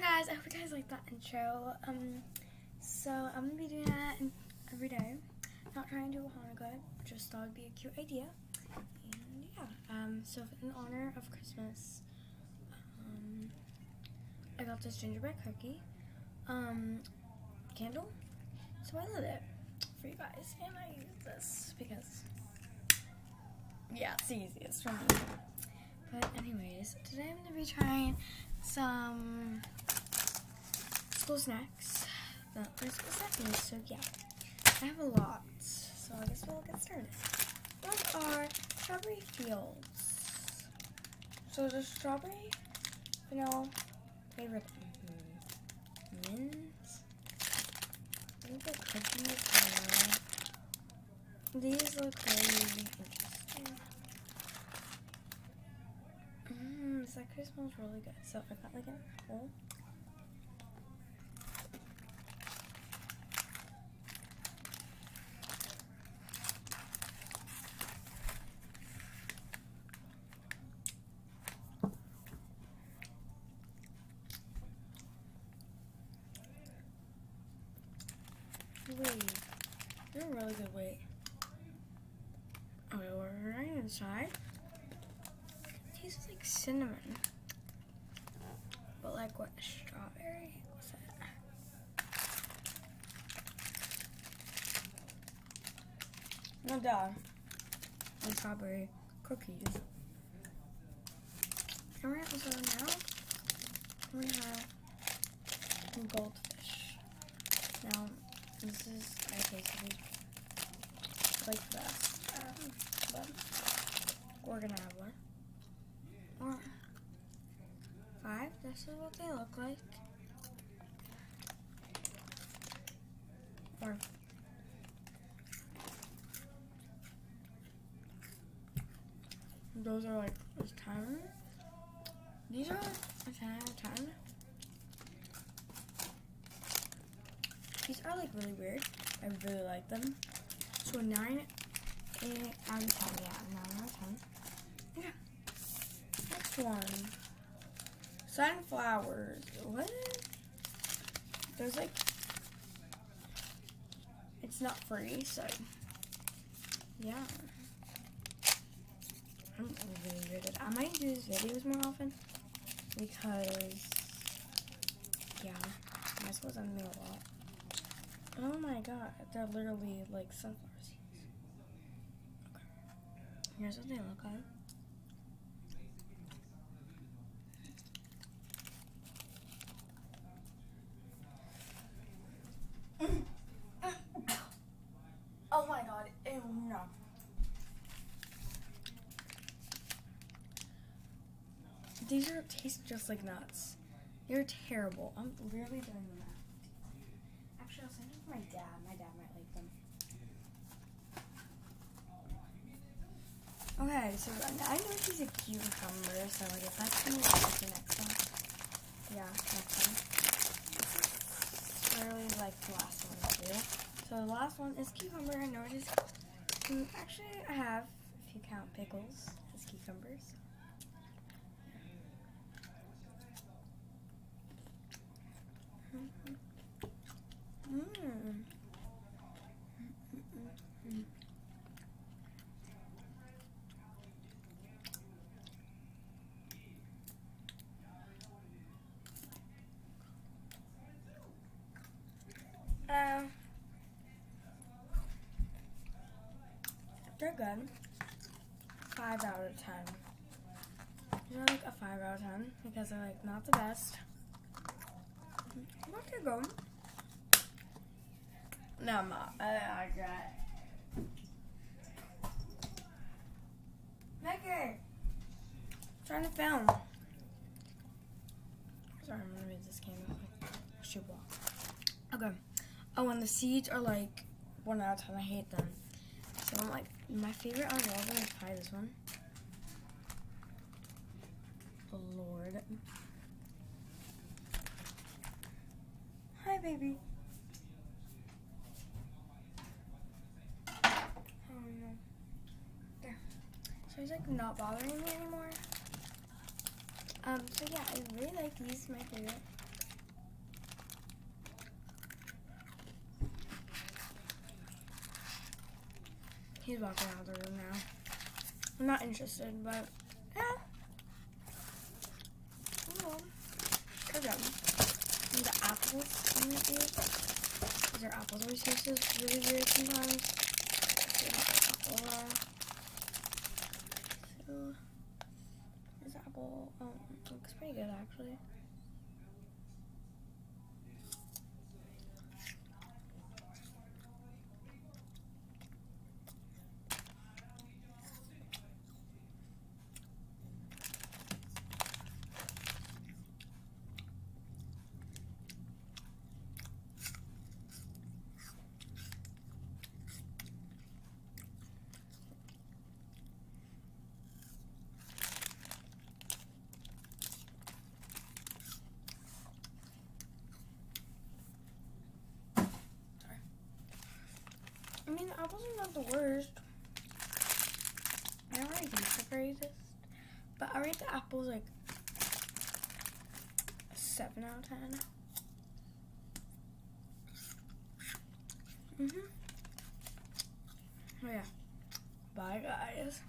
Hi guys, I hope you guys like that intro. Um, so I'm gonna be doing that every day. Not trying to do a Hanukkah, just thought it'd be a cute idea. And yeah, um, so in honor of Christmas, um, I got this gingerbread cookie, um, candle. So I lit it for you guys, and I use this because, yeah, it's the easiest for me. But anyways, today I'm gonna be trying some school snacks that my school snack needs. So yeah, I have a lot. So I guess we'll get started. What are strawberry fields? So the strawberry, vanilla, favorite mm, mint. I think. These look really interesting. Mmm, this actually smells really good. So I got like a whole. Wait, they're really good weight. Okay, we're right inside. It tastes like cinnamon. But like what? Strawberry? What's that? No duh. And strawberry cookies. We also now we have goldfish. This is I tasted like the. Um, but we're gonna have one. Or five. This is what they look like. Or those are like this ten. These are a ten out of ten. These are like really weird. I really like them. So nine eight out of ten. Yeah, nine out of ten. Yeah. Next one. Sunflowers. What? There's like it's not free, so yeah. I'm really at I might do these videos more often because yeah, I suppose I'm doing a lot. Oh my god, they're literally like sunflower seeds. Okay. Here's what they look like. Oh my god, no. These are taste just like nuts. They're terrible. I'm really doing out. Actually, I'll send to my dad. My dad might like them. Okay, so I know these a cucumber, so I guess that's gonna be the next one. Yeah, next one. I really like the last one too. So the last one is cucumber. I know it is. Actually, I have, if you count pickles they're good. Five out of ten. They're like a five out of ten because they're like not the best. But they're good. No, I'm not. I, I got Becker! Trying to film. Sorry, I'm gonna read this quick. Block. Okay. Oh, and the seeds are like one out of ten. I hate them. So I'm like, my favorite them is probably this one. Lord. Hi, baby. Oh no. There. So he's like not bothering me anymore. Um, so yeah, I really like these, my favorite. He's walking out of the room now. I'm not interested, but yeah. Oh, good job. And the apples. These are taste this really weird sometimes. Apple. apple um, looks pretty good actually. Apples are not the worst. I don't really think the greatest, but I rate the apples like a 7 out of 10. Mm hmm Oh, yeah. Bye, guys.